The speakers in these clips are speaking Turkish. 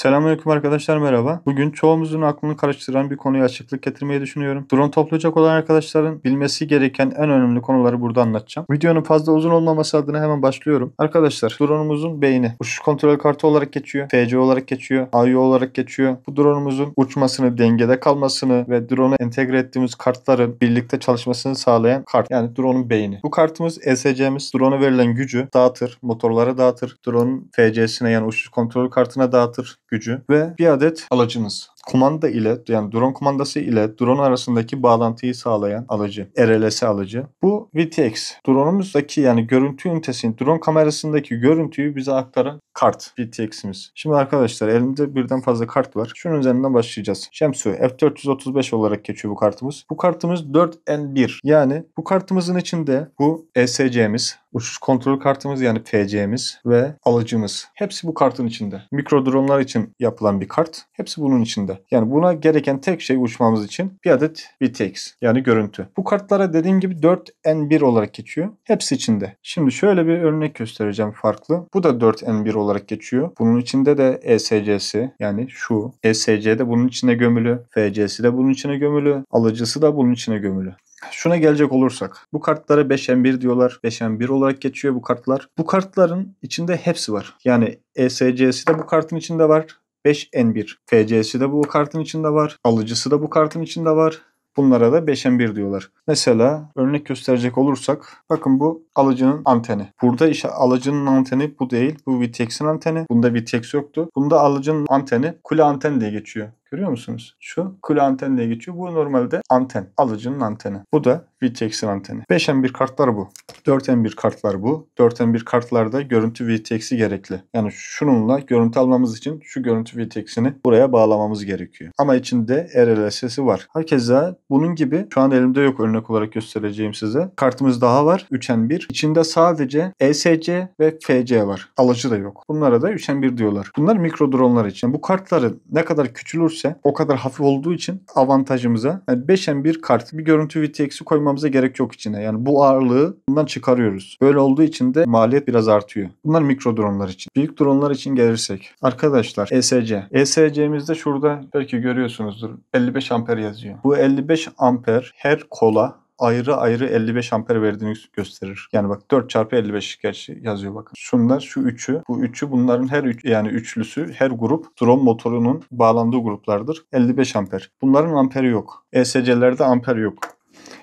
Selamünaleyküm arkadaşlar merhaba. Bugün çoğumuzun aklını karıştıran bir konuya açıklık getirmeyi düşünüyorum. Drone toplayacak olan arkadaşların bilmesi gereken en önemli konuları burada anlatacağım. Videonun fazla uzun olmaması adına hemen başlıyorum. Arkadaşlar drone'umuzun beyni uçuş kontrol kartı olarak geçiyor. FC olarak geçiyor. AIO olarak geçiyor. Bu drone'umuzun uçmasını, dengede kalmasını ve drone'a entegre ettiğimiz kartların birlikte çalışmasını sağlayan kart. Yani drone'un beyni. Bu kartımız ESC'miz. Drone'a verilen gücü dağıtır. Motorlara dağıtır. Drone'un FC'sine yani uçuş kontrol kartına dağıtır gücü ve bir adet alıcımız. Kumanda ile yani drone kumandası ile drone arasındaki bağlantıyı sağlayan alıcı. RLS alıcı. Bu VTX. Drone'umuzdaki yani görüntü ünitesinin drone kamerasındaki görüntüyü bize aktaran kart VTX'imiz. Şimdi arkadaşlar elimde birden fazla kart var. Şunun üzerinden başlayacağız. Shemsu F435 olarak geçiyor bu kartımız. Bu kartımız 4N1. Yani bu kartımızın içinde bu ESC'miz, uçuş kontrol kartımız yani FC'miz ve alıcımız. Hepsi bu kartın içinde. Mikro drone'lar için yapılan bir kart. Hepsi bunun içinde. Yani buna gereken tek şey uçmamız için bir adet VTX yani görüntü. Bu kartlara dediğim gibi 4N1 olarak geçiyor. Hepsi içinde. Şimdi şöyle bir örnek göstereceğim farklı. Bu da 4N1 olarak geçiyor. Bunun içinde de ESC'si yani şu ESC de bunun içine gömülü. FC'si de bunun içine gömülü. Alıcısı da bunun içine gömülü. Şuna gelecek olursak. Bu kartlara 5M1 diyorlar. 5M1 olarak geçiyor bu kartlar. Bu kartların içinde hepsi var. Yani ESC'si de bu kartın içinde var. 5N1. FC'si de bu kartın içinde var. Alıcısı da bu kartın içinde var. Bunlara da 5M1 diyorlar. Mesela örnek gösterecek olursak bakın bu alıcının anteni. Burada işte alıcının anteni bu değil. Bu VTX'in anteni. Bunda VTX yoktu. Bunda alıcının anteni kule anten diye geçiyor. Görüyor musunuz? Şu kule anten diye geçiyor. Bu normalde anten. Alıcının anteni. Bu da VTX'in anteni. 5M1 kartlar bu. 4M1 kartlar bu. 4M1 kartlarda görüntü VTX'i gerekli. Yani şununla görüntü almamız için şu görüntü VTX'ini buraya bağlamamız gerekiyor. Ama içinde RLS'si var. Herkese bunun gibi şu an elimde yok örnek olarak göstereceğim size. Kartımız daha var. 3N1. İçinde sadece ESC ve FC var. Alıcı da yok. Bunlara da 3N1 diyorlar. Bunlar mikro dronlar için. Bu kartların ne kadar küçülürse o kadar hafif olduğu için avantajımıza yani 5M1 kart bir görüntü VTX'i koymamıza gerek yok içine. Yani bu ağırlığı bundan çıkarıyoruz. Böyle olduğu için de maliyet biraz artıyor. Bunlar mikro dronlar için. Büyük dronlar için gelirsek. Arkadaşlar ESC. ESC'mizde şurada belki görüyorsunuzdur. 55 amper yazıyor. Bu 55 amper her kola ayrı ayrı 55 amper verdiğini gösterir. Yani bak 4 çarpı 55 gerçi yazıyor bakın. Şunlar şu üçü. Bu üçü bunların her üç, yani üçlüsü her grup drone motorunun bağlandığı gruplardır. 55 amper. Bunların amperi yok. ESC'lerde amper yok.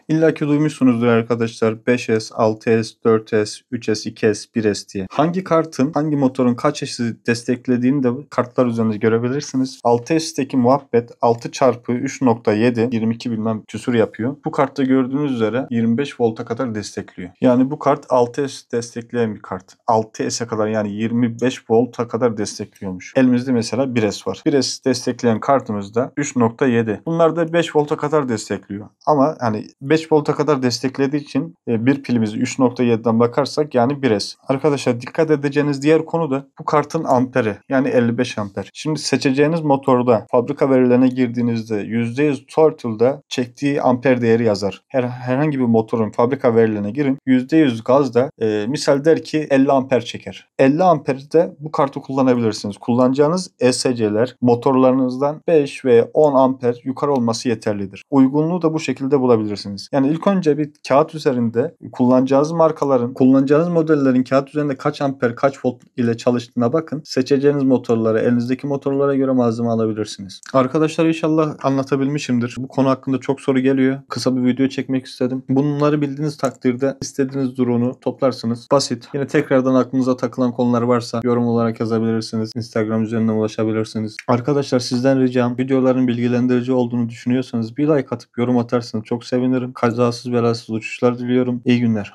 İlla ki duymuşsunuzdur arkadaşlar 5S, 6S, 4S, 3S, 2S, 1S diye. Hangi kartın, hangi motorun kaç S'i desteklediğini de kartlar üzerinde görebilirsiniz. 6S'teki muhabbet 6 çarpı 3.7 22 bilmem küsur yapıyor. Bu kartta gördüğünüz üzere 25 volta kadar destekliyor. Yani bu kart 6S destekleyen bir kart. 6S'e kadar yani 25 volta kadar destekliyormuş. Elimizde mesela 1S var. 1S destekleyen kartımızda 3.7. Bunlar da 5 volta kadar destekliyor. Ama hani 5 volta kadar desteklediği için e, bir pilimiz 3.7'den bakarsak yani 1S. Arkadaşlar dikkat edeceğiniz diğer konu da bu kartın amperi yani 55 amper. Şimdi seçeceğiniz motorda fabrika verilerine girdiğinizde %100 Turtle'da çektiği amper değeri yazar. Her, herhangi bir motorun fabrika verilerine girin %100 gazda e, misal der ki 50 amper çeker. 50 amperde bu kartı kullanabilirsiniz. Kullanacağınız ESC'ler motorlarınızdan 5 ve 10 amper yukarı olması yeterlidir. Uygunluğu da bu şekilde bulabilirsiniz. Yani ilk önce bir kağıt üzerinde kullanacağınız markaların, kullanacağınız modellerin kağıt üzerinde kaç amper, kaç volt ile çalıştığına bakın. Seçeceğiniz motorlara, elinizdeki motorlara göre malzeme alabilirsiniz. Arkadaşlar inşallah anlatabilmişimdir. Bu konu hakkında çok soru geliyor. Kısa bir video çekmek istedim. Bunları bildiğiniz takdirde istediğiniz drone'u toplarsınız. Basit. Yine tekrardan aklınıza takılan konular varsa yorum olarak yazabilirsiniz. Instagram üzerinden ulaşabilirsiniz. Arkadaşlar sizden ricam videoların bilgilendirici olduğunu düşünüyorsanız bir like atıp yorum atarsınız. Çok sevinirim. Kazasız belasız uçuşlar diliyorum. İyi günler.